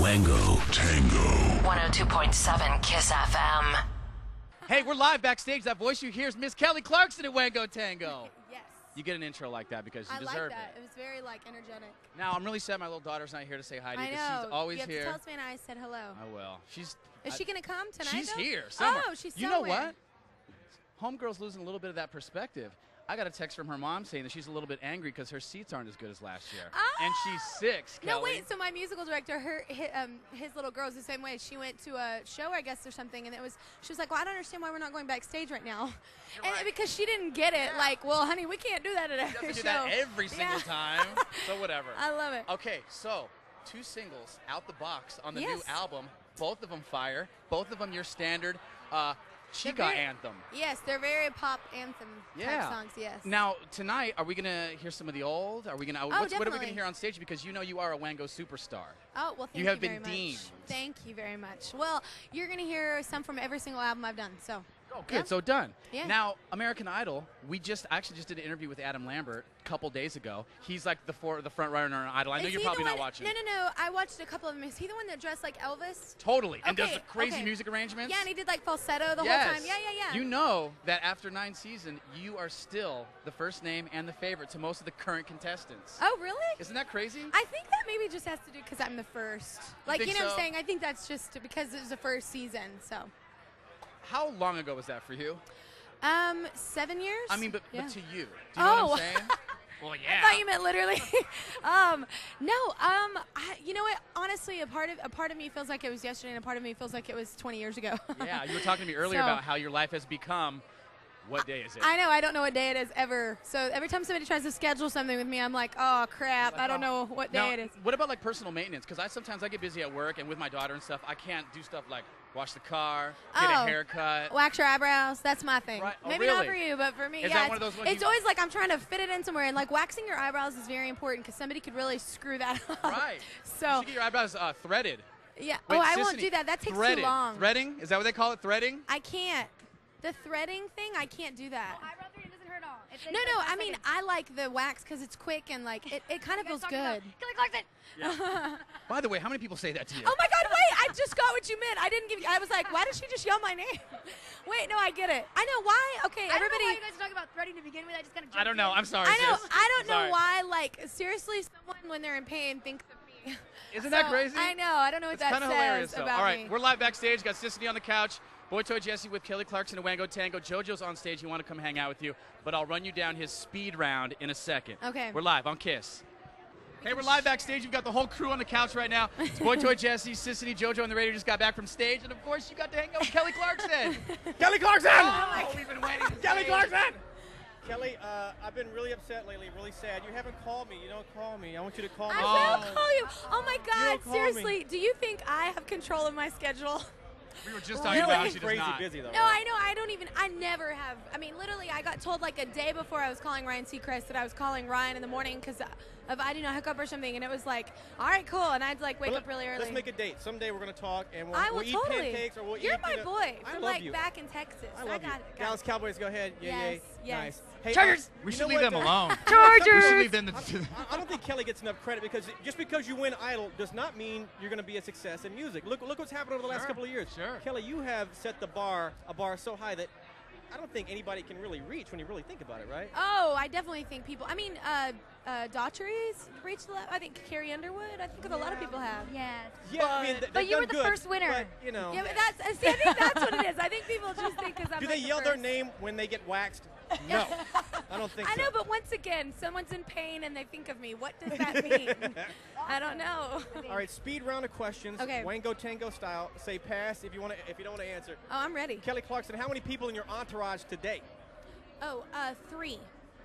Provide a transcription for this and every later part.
Wango Tango. 102.7 KIIS FM. Hey, we're live backstage. That voice you hear is Miss Kelly Clarkson at Wango Tango. Yes. You get an intro like that because you I like deserve that. it. It was very like energetic. Now, I'm really sad my little daughter's not here to say hi to you I because know. she's always you have here. to tell Savannah I said hello. I will. She's. Is I- she gonna come tonight? She's though? here. Somewhere. Oh, she's You know what? Homegirl's losing a little bit of that perspective. I got a text from her mom saying that she's a little bit angry because her seats aren't as good as last year, and she's six. No, wait. So my musical director, her, his, um, his little girl's the same way. She went to a show, I guess, or something, and it was. She was like, "Well, I don't understand why we're not going backstage right now," and because she didn't get it. Like, well, honey, we can't do that at every show. do that every single Yeah. time. So whatever. I love it. Okay, so two singles out the box on the Yes. new album. Both of them fire. Both of them your standard uh, Chica very- anthem. Yes, they're very pop anthem Yeah. type songs. Yes. Now tonight, are we gonna hear some of the old? Are we gonna? Uh, oh, what's, what are we gonna hear on stage? Because you know you are a Wango superstar. Oh well, thank You you, have been very much. deemed. Thank you very much. Well, you're gonna hear some from every single album I've done. So. Oh, good. Yeah. So done. Yeah. Now, American Idol. We just actually just did an interview with Adam Lambert a couple days ago. He's like the for, the front runner on Idol. I know Is you're probably not watching. No, no, no. I watched a couple of them. Is he the one that dressed like Elvis? Totally. And does Okay, the crazy okay. music arrangements. Yeah, and he did like falsetto the yes. whole time. Yeah, yeah, yeah. You know that after nine seasons, you are still the first name and the favorite to most of the current contestants. oh, really? Isn't that crazy? I think that maybe just has to do because I'm the first. Like, you, think know what? I'm saying? I think that's just because it was the first season. So, How long ago was that for you? um, seven years. I mean, but, Yeah. but to you. Do you know Oh. what I'm saying? well, yeah. I thought you meant literally. um, no, um, I, you know what? Honestly, a part of a part of me feels like it was yesterday, and a part of me feels like it was 20 years ago. yeah, you were talking to me earlier So- about how your life has become. What day is it? I know I don't know what day it is ever. So every time somebody tries to schedule something with me, I'm like, oh crap, I don't know what day now, it is. What about like personal maintenance? Because I sometimes I get busy at work and with my daughter and stuff. I can't do stuff like wash the car, get a Oh. haircut. Wax your eyebrows. That's my thing. Right. Oh, Maybe not for you, but for me, Is yeah. that one it's of those ones it's always like I'm trying to fit it in somewhere, and like waxing your eyebrows is very important because somebody could really screw that up. Right. you So should get your eyebrows uh, threaded. yeah. Wait, oh, I won't do that. That takes threaded. too long. Threading? Is that what they call it? Threading? I can't. The threading thing, I can't do that. Eyebrow No, no. five I mean. I like the wax because it's quick and like it, it kind of feels good. Kelly Clarkson. By the way, how many people say that to you? Oh my God! Wait, I just got what you meant. I didn't give. you I was like, why did she just yell my name? wait, no, I get it. I know why. Okay, I don't know everybody. why you guys are talking about threading to begin with. I just kind of. I don't know. I'm sorry. I know. sis. I don't know why. Like seriously, someone when they're in pain thinks of Isn't that crazy? I know. I don't know what It's that kind of says hilarious, though. about All right, me. we're live backstage. Got Sisanie on the couch. Boy Toy Jesse with Kelly Clarkson and Wango Tango. JoJo's on stage. He want to come hang out with you, but I'll run you down his speed round in a second. Okay. We're live on KIIS. Hey, we're live backstage. You've got the whole crew on the couch right now. It's Boy Toy Jesse, Sisanie, JoJo on the radio just got back from stage, and of course you got to hang out with Kelly Clarkson. Kelly Clarkson! Oh, we've been waiting. Kelly Clarkson! Kelly, uh, I've been really upset lately, really sad. You haven't called me. You don't call me. I want you to call me. I Oh. will call you. Oh my God! don't me. Seriously, do you think I have control of my schedule? We were just Really? talking about how she does crazy not. busy though. No, right? I know. I don't even. I never have. I mean, literally, I got told like a day before I was calling Ryan Seacrest that I was calling Ryan in the morning because of I don't know hook up or something, and it was like, all right, cool, and I'd like wake But up really early. Let's make a date. Someday we're gonna talk and we'll, I will we'll eat pancakes or we'll You're eat. my you know- boy I from love like you. back in Texas. I love got you. it. got Dallas it. Cowboys, go ahead. Yeah, Yes, yeah. yes. Nice. Hey, Chargers! uh, We should leave them alone. Chargers! We should leave them. I, I don't think Kelly gets enough credit because just because you win Idol does not mean you're going to be a success in music. Look, look what's happened over the last couple of years. sure. Kelly, you have set the bar, a bar so high that I don't think anybody can really reach when you really think about it, right? Oh, I definitely think people. I mean, uh, uh, Daughtry's reached the level. I think Carrie Underwood. I think a lot of people have. Yeah. Yeah, I mean, But- th- but you were the good, first winner. But, you know, Yeah, but that's. See, I think that's what it is. I think people just think because I'm. do like they the yell their name when they get waxed? No, I don't think I so. know, but once again, someone's in pain and they think of me. What does that mean? I don't know. All right, speed round of questions. Okay. Wango Tango style. Say pass if you want to. If you don't want to answer. Oh, I'm ready. Kelly Clarkson, how many people in your entourage today? Oh, uh, three.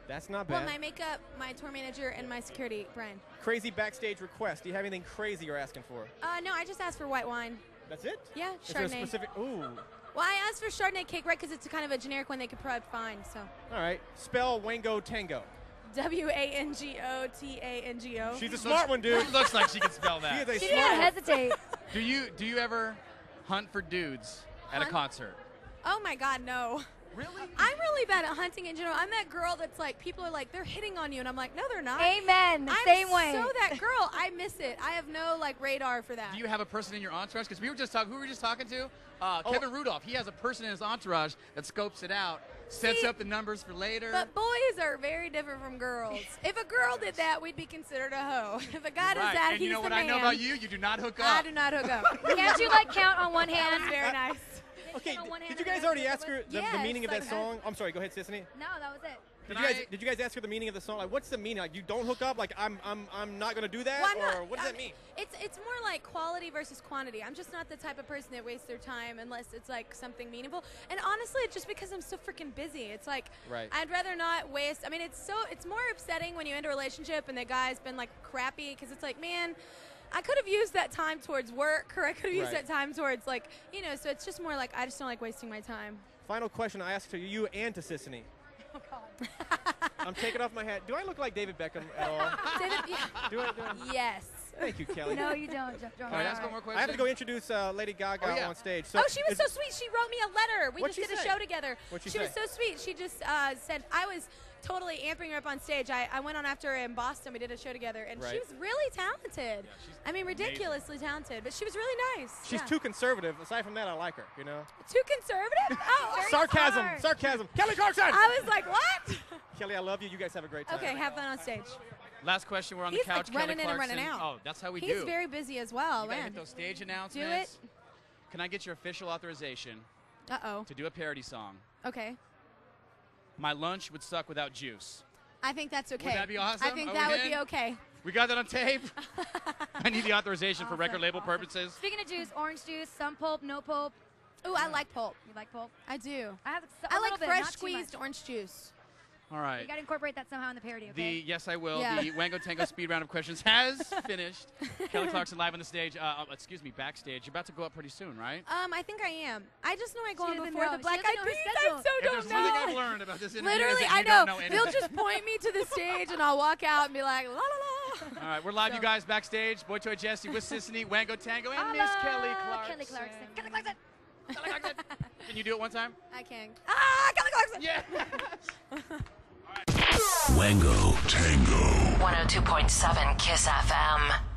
That's not bad. Well, my makeup, my tour manager, and my security, Brian. crazy backstage request. Do you have anything crazy you're asking for? Uh, no, I just asked for white wine. That's it? Yeah, Is there a specific? Ooh. Well, I asked for Chardonnay cake, right? Because it's kind of a generic one they could probably find. So, All right. Spell Wango Tango. W A N G O T A N G O. She's a smart one, dude. Looks like she can spell She that. is a She didn't one. hesitate. Do you do you ever hunt for dudes at a concert? Oh my God, no. Really? I'm really bad at hunting in general. I'm that girl that's like people are like they're hitting on you, and I'm like, no, they're not. Amen. The I'm same way. so that girl. I miss it. I have no like radar for that. Do you have a person in your entourage? Because we were just talking. Who were we just talking to? Uh, Oh. Kevin Rudolph. He has a person in his entourage that scopes it out, sets See, up the numbers for later. But boys are very different from girls. If a girl did that, we'd be considered a hoe. If a guy does right. that, and he's you know the what I know about you? You do not hook up. I do not hook up. Can't you like count on one hand? Very uh, nice. Okay, on one did you guys already ask her one? the, the meaning of like that I- song? I'm sorry, go ahead, Sisanie. No, that was it. Did Can you guys I- did you guys ask her the meaning of the song? Like, what's the meaning? Like, you don't hook up? Like, I'm I'm I'm not gonna do that, Well, or not- what does I that mean? It's it's more like quality versus quantity. I'm just not the type of person that wastes their time unless it's like something meaningful. And honestly, it's just because I'm so freaking busy. It's like Right. I'd rather not waste. I mean, it's so it's more upsetting when you end a relationship and the guy's been like crappy because it's like, man. I could have used that time towards work, or I could have used Right. that time towards like, you know. So it's just more like I just don't like wasting my time. Final question I asked to you and to Sisanie. Oh God. I'm taking off my hat. Do I look like David Beckham at all? David, yeah. Do I? Do I? yes. Thank you, Kelly. No, you don't. John. All right, ask one more question. I have to go introduce uh, Lady Gaga Oh, yeah. on stage. So oh, she was so sweet. She wrote me a letter. We What'd just she did a show together. What'd she she was so sweet. She just uh, said I was totally amping her up on stage. I, I went on after her in Boston. We did a show together, and she was really talented. she's I mean, ridiculously talented, but she was really nice. She's Yeah. too conservative. Aside from that, I like her. You know. too conservative. Oh, Sarcasm. Sarcasm. Kelly Clarkson. I was like, what? Kelly, I love you. You guys have a great time. okay, have fun on stage. Last question. We're on He's the couch. like running Kelly in and Clarkson. running out. Oh, that's how we He's do. He's very busy as well. you gotta man. hit those stage announcements. Do it. Can I get your official authorization Uh oh. to do a parody song? Okay. My lunch would suck without juice. I think that's okay. Would that be awesome? I think Are that we would be okay. We got that on tape. I need the authorization for record label awesome. purposes. Speaking of juice, orange juice, some pulp, no pulp. Ooh, I like pulp. You like pulp? I do. I have. a I little like bit, fresh squeezed orange juice. All right. You got to incorporate that somehow in the parody. Okay. The yes, I will. Yeah. The Wango Tango speed round of questions has finished. Kelly Clarkson live on the stage. Uh, uh, excuse me, backstage. You're about to go up pretty soon, right? Um, I think I am. I just know I go She on before know. the Black Eyed Peas. schedule. I so If don't there's one I've learned about this interview, Literally, I know. don't know They'll just point me to the stage, and I'll walk out and be like, la la la. All right, we're live, you guys, backstage. Boy Toy Jesse with Sisanie, Wango Tango, and Miss Kelly Clarkson. Kelly Clarkson. Kelly Clarkson. Kelly Clarkson. Can you do it one time? I can. Ah, Kelly Clarkson. Yeah. Wango Tango. 102.7 KIIS FM.